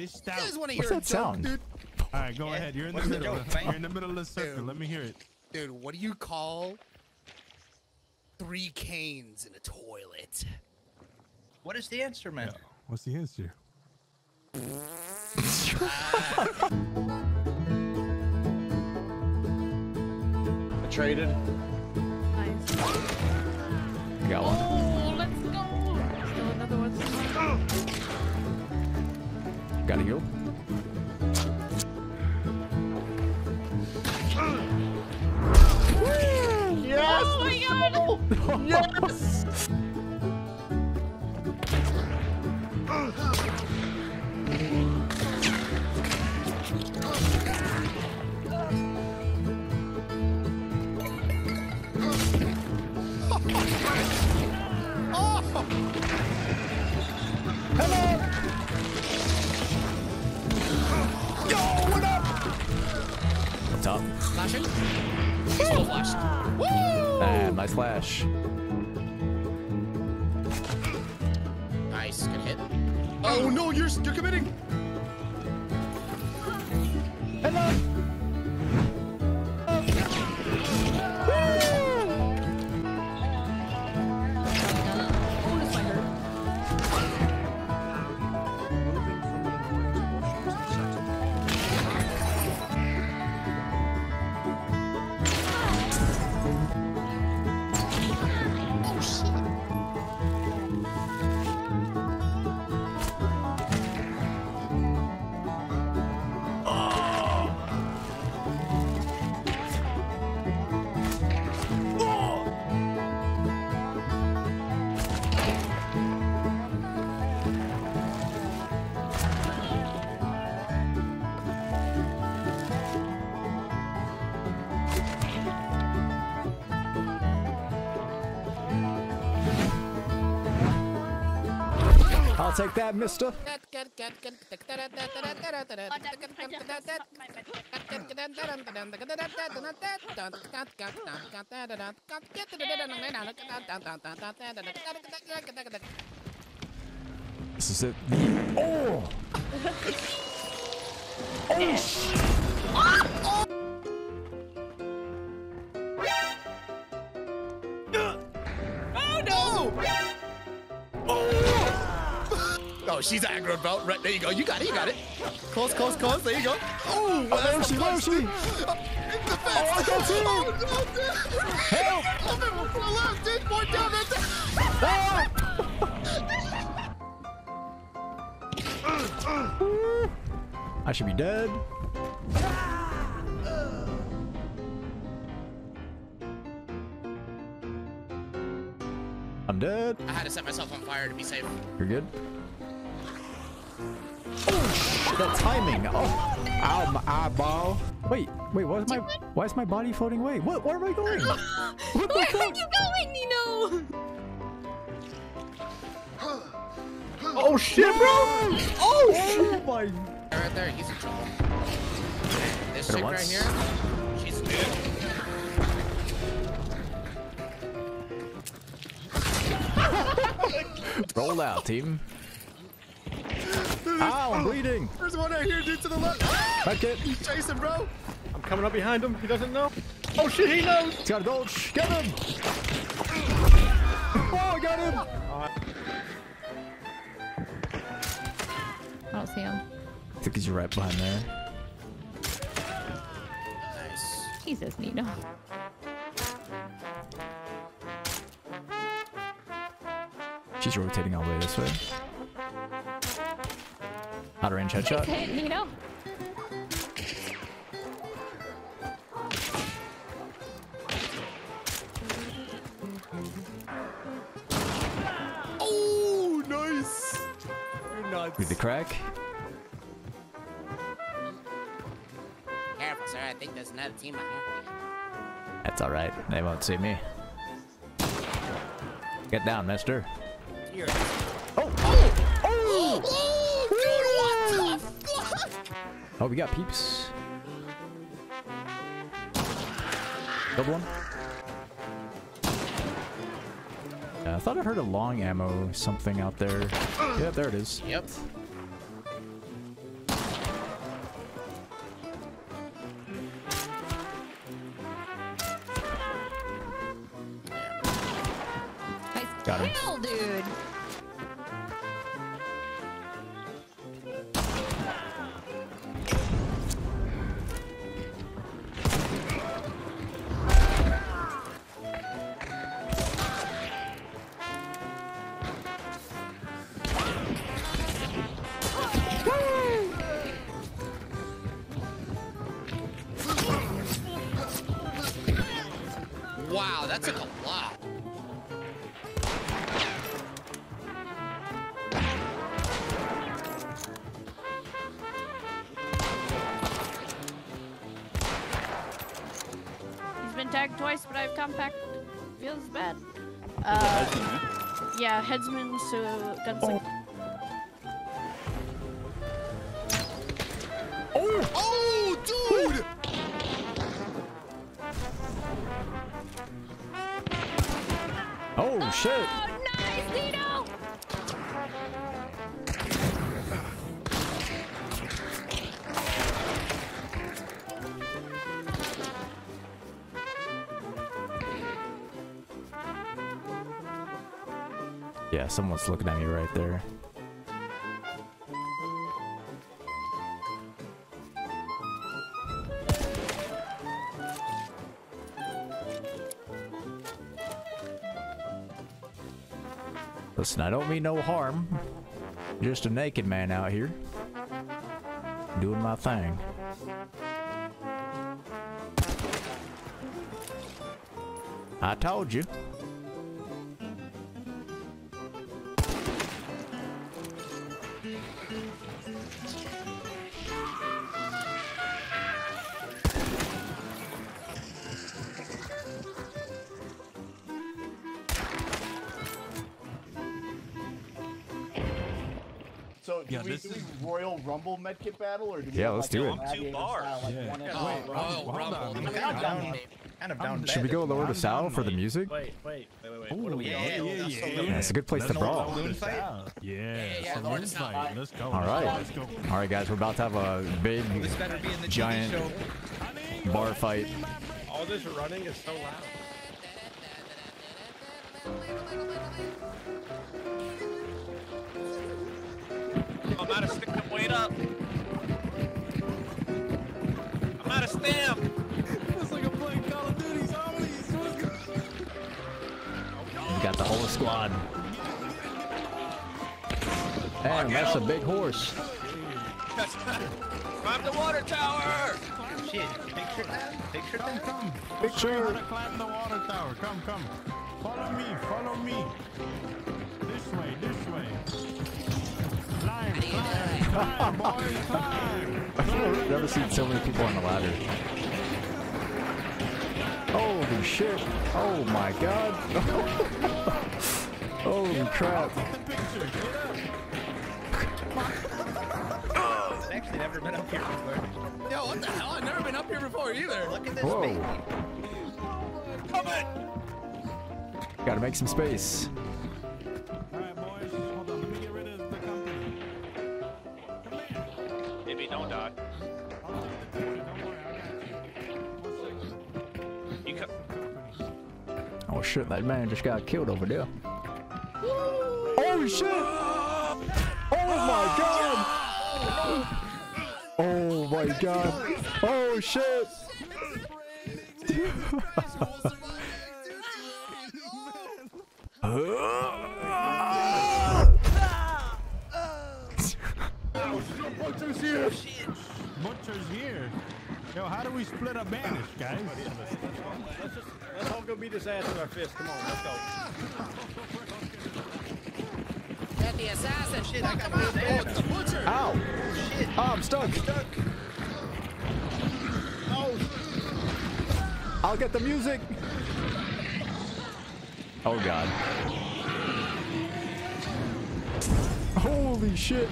Fish You stout. guys want to What's hear a that joke, sound? dude? All right, go Yeah. ahead. You're in the What's middle. joke. You're in the middle of the circle. Dude. Let me hear it. Dude, what do you call three canes in a toilet? What is the answer, man? What's the answer? Traded. Nice. Got one. Gotta go. Yes! Oh my god. Yes! Up? Flashing? Still flashed. Ah, nice flash. Nice, good hit. Oh no, you're you're committing. Oh, I'll take that, mister. This is it. Oh! Oh, oh! Oh, she's aggro, bro. Right, there you go. You got it. You got it. Close, close, close. There you go. Oh, oh well, Where is she? Where is she? Oh, in the fence. Oh, I got two. Oh, no, dude. Help! Oh, man, left, dude. More down. That's ah! it. I should be dead. I'm dead. I had to set myself on fire to be safe. You're good. Shit, that timing. Oh, ow, my eyeball. Wait, wait, why is my why is my body floating away? What? Where am I going? Ah! Where are you going, Neenoh? Oh shit, bro! Oh, oh shit! Oh my! Right there, he's in trouble. This Hit her chick right here, she's dead. Roll out, team. Ow, I'm oh, bleeding. There's one right here, dude, to the left. Back it. He's chasing, bro. I'm coming up behind him. He doesn't know. Oh shit, he knows! He's got a dodge. Get him! Oh, I got him! I don't see him. I think he's right behind there. Nice. Jesus, Neenoh. She's rotating all the way this way. Out of range headshot. Say it, Neenoh. Oh, nice. You're nuts. With the crack. Careful, sir. I think there's another team behind you. That's alright. They won't see me. Get down, mister. Here. Oh, we got peeps. Killed one. Yeah, I thought I heard a long ammo something out there. Yeah, there it is. Yep. He's been tagged twice, but I have come back. Feels bad. Uh, yeah, headsman, so gunslinger. Oh, dude! Oh shit! Oh, nice, someone's looking at me right there. Listen, I don't mean no harm. Just a naked man out here. Doing my thing. I told you. Do is- Royal Rumble medkit battle or do we Yeah, have, let's like, do it. I'm two bars. like, Yeah. one at Oh, time? Royal hold I'm Kind of down, kind of down Should we go lower the I'm sound for the music? Wait, wait, wait, wait, wait. Ooh, what are we yeah, doing? yeah, yeah. Yeah, it's a good place to Let's brawl. Balloon fight? out. Yeah, yeah, saloon fight. alright. Let's go. All right. Let's go. All right, guys, we're about to have a big This better be in the Giant- TV show. bar fight. All this running is so loud. Stem. Up. I'm out of stem. It's like I'm playing Call of Duty zombies. Let's go. We got the whole squad. Damn, that's a big horse. Climb the water tower. Shit, picture that. Picture that. Come. Picture. How to climb the water tower. Come, come. Follow me. Follow me. This way. This way. Climb, climb, climb, boys, climb. I've never seen so many people on the ladder. Holy shit. Oh my god. Holy crap. The picture. Get up. I've actually never been up here before. Yo, what the hell? I've never been up here before either. Look at this Whoa. baby. Gotta make some space. Shit, that man just got killed over there. Oh shit! Oh my god! Oh my god! Oh shit! Butcher's here. Yo, how do we split a banish, guys? Let's just let's all go beat his ass with our fists. Come on, let's go. Get the assassin. Shit, I got no damage. The butcher. Ow! Oh, I'm stuck. Oh. I'll get the music. Oh god. Holy shit.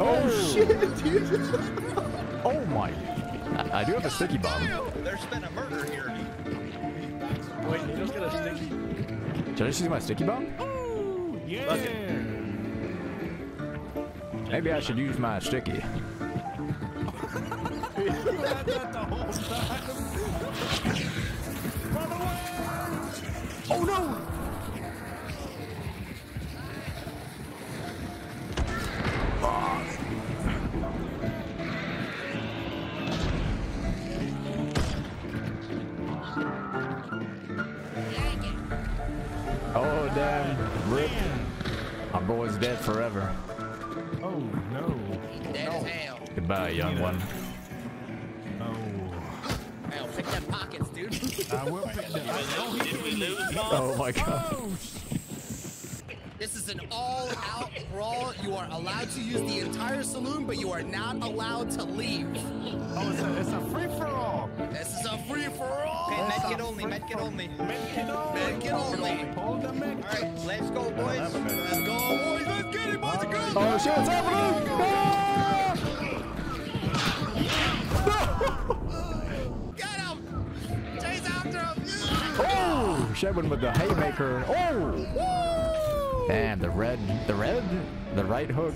Oh, oh shit. oh my. I, I do have a sticky bomb. There's been a murder here. Wait, you just gonna stick. Should I just use my sticky bomb? Yeah. Maybe I should use my sticky. You had that the whole time. Dead forever. Oh no. Dead as hell. Goodbye, young one. Oh. Hell, pick them pockets, dude. I will pick them. Did we lose, Bob? Oh my god. Oh, This is an all-out brawl. You are allowed to use the entire saloon, but you are not allowed to leave. oh it's, a, it's a free for all. This is a free-for-all. Okay, medkit only, medkit only. Make it only. Medkit only. Hold the med. All right, let's go, boys. Let's go, boys. Let's get it, boys and girls. Oh shit, what's happening? Get him. Chase after him. Oh! Shedwin with the haymaker. Oh! And the red, the red, the right hook.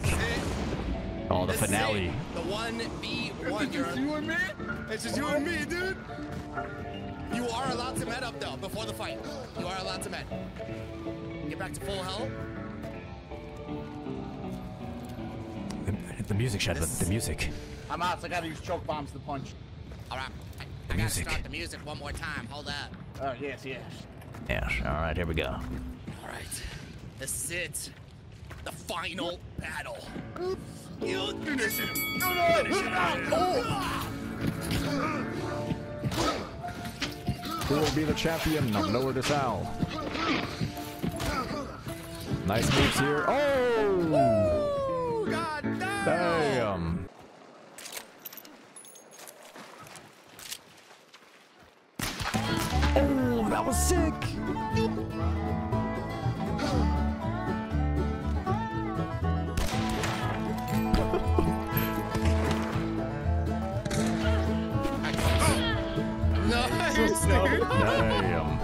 Oh, the This finale. it. The one v one. It's you and me. It's just you and me, dude. You are allowed to med up though before the fight. You are allowed to med. Get back to full health. The, the music, Shedwin, the music. I'm out. So I gotta use choke bombs to punch. All right. I, I gotta start the music one more time. Hold up. Oh yes, yes. Yes, alright, here we go. All right. This is it. The final battle. You finish him. Finish him. Who will be the champion of Lower to South? Nice moves here. Oh! Ooh, God damn. Damn. Oh, that was sick. Damn.